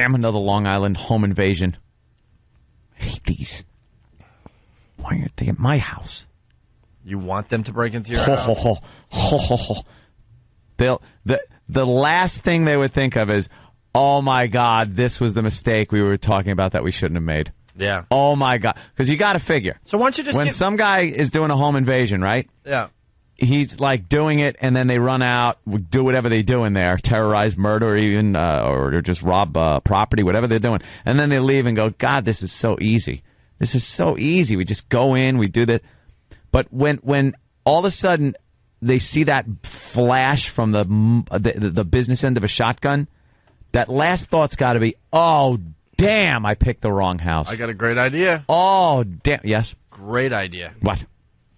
Damn, another Long Island home invasion. I hate these. Why aren't they at my house? You want them to break into your Ho, house? ho, ho, ho, ho, ho. They'll the the last thing they would think of is, oh my God, this was the mistake we were talking about that we shouldn't have made. Yeah. Oh my God, because you got to figure So why don't you just when get, some guy is doing a home invasion, right? yeah. He's like doing it, and then they run out, do whatever they do in there, terrorize, murder, even uh, or just rob uh, property, whatever they're doing, and then they leave and go, God, this is so easy. This is so easy. We just go in, we do that. But when when all of a sudden they see that flash from the the, the business end of a shotgun, that last thought's got to be, oh damn, I picked the wrong house. I got a great idea. oh damn, yes. Great idea. What?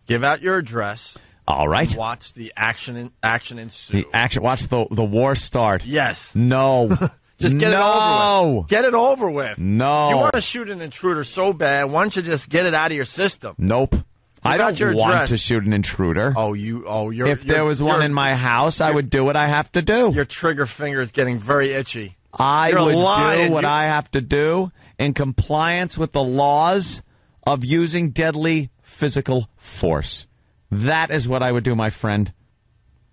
Give out your address. All right. Watch the action in, action ensue. The action. Watch the the war start. yes. No. Just get no. it over with. Get it over with. No. You want to shoot an intruder so bad, why don't you just get it out of your system? Nope. I don't your want address. to shoot an intruder. Oh, you. Oh, you're. if you're- there was one in my house, I would do what I have to do. Your trigger finger is getting very itchy. I you're would lying. do what You- I have to do in compliance with the laws of using deadly physical force. That is what I would do, my friend.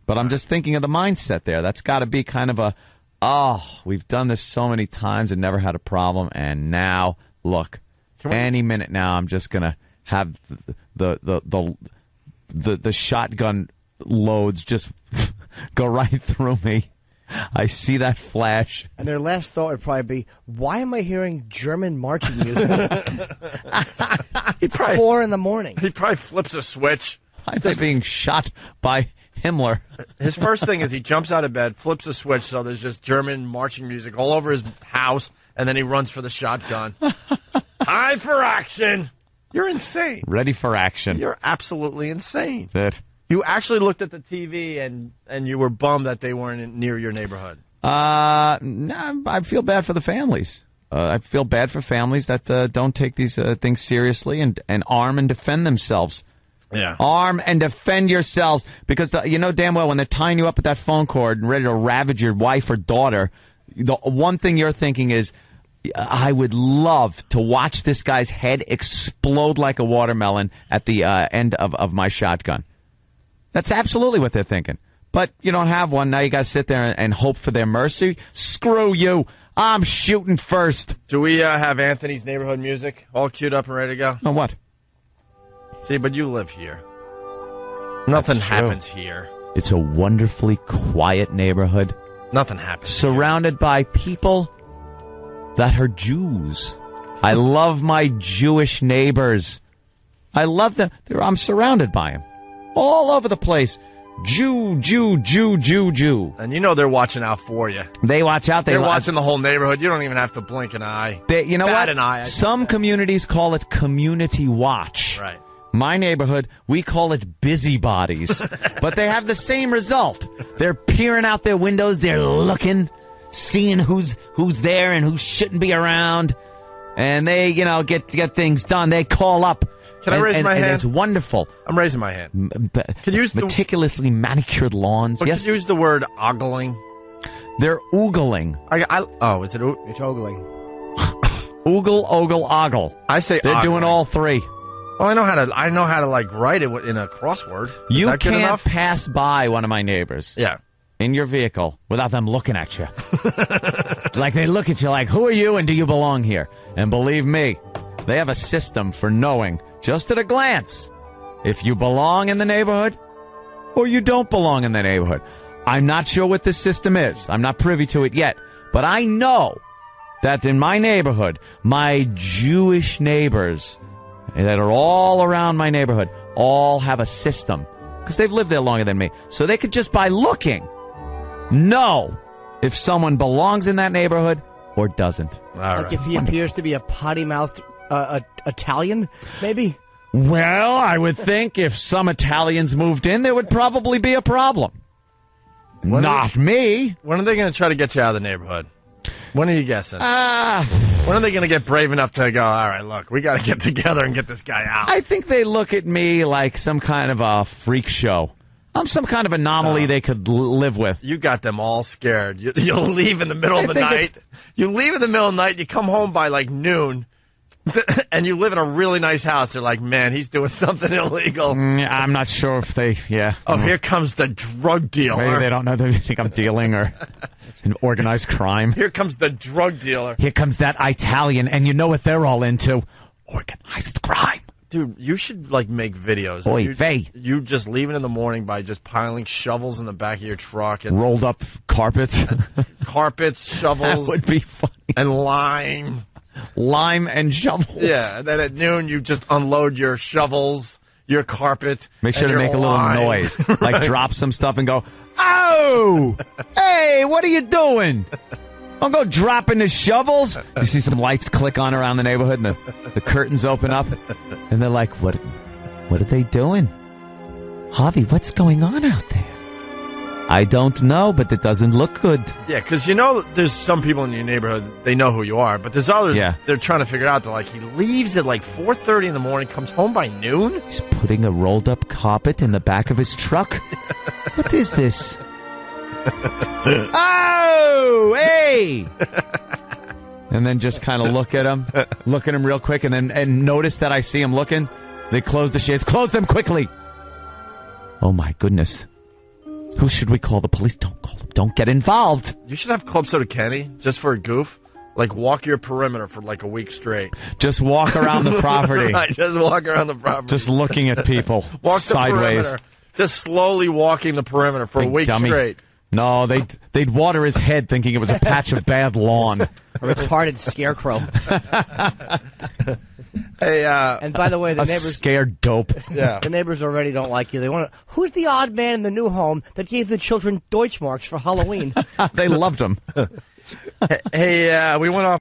But I'm just thinking of the mindset there. That's got to be kind of a, oh, we've done this so many times and never had a problem, and now look, we- any minute now I'm just gonna have the the the the, the, the shotgun loads just go right through me. I see that flash. And their last thought would probably be, "Why am I hearing German marching music?" it's probably- four in the morning. He probably flips a switch. I'm just being shot by Himmler. His first thing is he jumps out of bed, flips a switch, so there's just German marching music all over his house, and then he runs for the shotgun. Time for action. You're insane. Ready for action. You're absolutely insane. That's it. You actually looked at the TV and and you were bummed that they weren't in, near your neighborhood. Uh, nah, I feel bad for the families. Uh, I feel bad for families that uh, don't take these uh, things seriously and, and arm and defend themselves. Yeah. Arm and defend yourselves because the, you know damn well when they're tying you up with that phone cord and ready to ravage your wife or daughter, the one thing you're thinking is, I would love to watch this guy's head explode like a watermelon at the uh, end of, of my shotgun. That's absolutely what they're thinking. But you don't have one. Now you got to sit there and, and hope for their mercy. Screw you. I'm shooting first. Do we uh, have Anthony's neighborhood music all queued up and ready to go? Oh, what? See, but you live here. Nothing That's true. happens here. It's a wonderfully quiet neighborhood Nothing happens. surrounded by people that are Jews. I love my Jewish neighbors. I love them. They're, I'm surrounded by them all over the place. Jew, Jew, Jew, Jew, Jew. And you know they're watching out for you. They watch out. They They're li- watching the whole neighborhood. You don't even have to blink an eye. They, you know Bat what? an eye, I Some communities call it community watch. Right. My neighborhood, we call it busybodies. but they have the same result. They're peering out their windows, they're looking, seeing who's who's there and who shouldn't be around. And they, you know, get get things done. They call up. Can I raise and- my and hand? It's wonderful. I'm raising my hand. M- b- Can you use the- meticulously manicured lawns. Yes, use the word ogling? they're oogling. I, I, oh, is it? It's ogling. Oogle, ogle, ogle. I say They're doing all three. Well, I know how to. I know how to like write it in a crossword. Is You that good can't enough? pass by one of my neighbors. Yeah. in your vehicle without them looking at you. like they look at you like, who are you and do you belong here? And believe me, they have a system for knowing, just at a glance, if you belong in the neighborhood or you don't belong in the neighborhood. I'm not sure what this system is. I'm not privy to it yet. But I know that in my neighborhood, my Jewish neighbors that are all around my neighborhood all have a system because they've lived there longer than me. So they could just by looking know if someone belongs in that neighborhood or doesn't. All Like right. if he appears to be a potty mouthed uh, a- Italian, maybe. Well, I would think if some Italians moved in, there would probably be a problem. What Not me. When are they going to try to get you out of the neighborhood? When are you guessing? Ah, when are they going to get brave enough to go? All right, look, we got to get together and get this guy out. I think they look at me like some kind of a freak show. I'm some kind of anomaly they could l- live with. You got them all scared. You, you'll leave in the middle of the night. You leave in the middle of the night. You come home by like noon, and you live in a really nice house. They're like, man, he's doing something illegal. Mm, I'm not sure if they, yeah. Oh, here comes the drug dealer. Maybe they don't know. They think I'm dealing or an organized crime. Here comes the drug dealer. Here comes that Italian, and you know what they're all into? Organized crime. Dude, you should like make videos. Oy you, vey. you just leaving in the morning by just piling shovels in the back of your truck and Rolled up carpets. carpets, shovels. that would be funny. and lime. Lime and shovels. Yeah, and then at noon you just unload your shovels, your carpet. Make sure to make a little lime. noise. Like drop some stuff and go, Oh! Hey, what are you doing? Don't go dropping the shovels. You see some lights click on around the neighborhood and the, the curtains open up. And they're like, What what are they doing? Javi? what's going on out there? I don't know, but it doesn't look good. Yeah, because you know there's some people in your neighborhood they know who you are, but there's others Yeah. they're trying to figure out. They're like, he leaves at like 4:30 in the morning, comes home by noon. He's putting a rolled up carpet in the back of his truck. what is this? oh, hey! and then just kind of look at him, look at him real quick, and then and notice that I see him looking. They close the shades. Close them quickly. Oh my goodness. Who should we call? The police? Don't call them. Don't get involved. You should have Club Soda Kenny just for a goof. Like walk your perimeter for like a week straight. Just walk around the property, right, just walk around the property. just looking at people walk the sideways. perimeter. Just slowly walking the perimeter for a week dummy. straight. No, they'd they'd water his head thinking it was a patch of bad lawn. A retarded scarecrow. Hey, uh, And by the way, the a neighbors scared dope. yeah. the neighbors already don't like you. They want to. Who's the odd man in the new home that gave the children Deutschmarks for Halloween? they loved him. hey, uh, we went off.